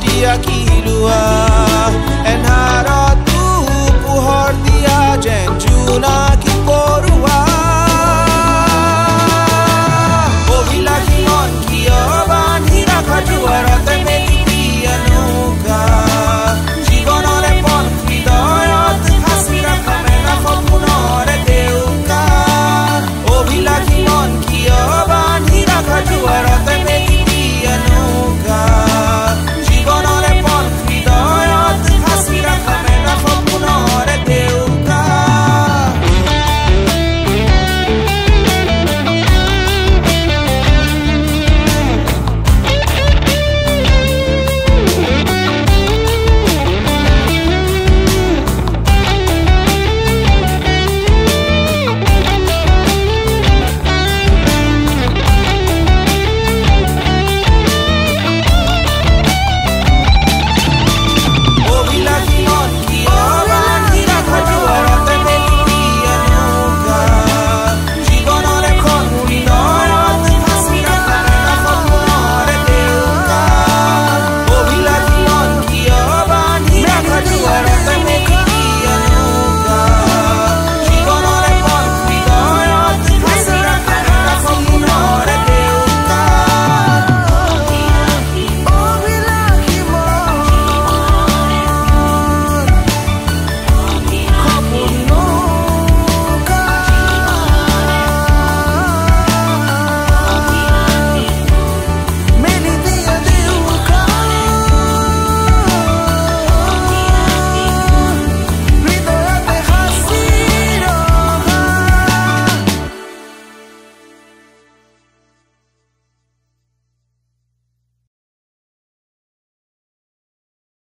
দিয়া কিলুয়া এনহারা তু পোহর দিয়া যেন জুনা কি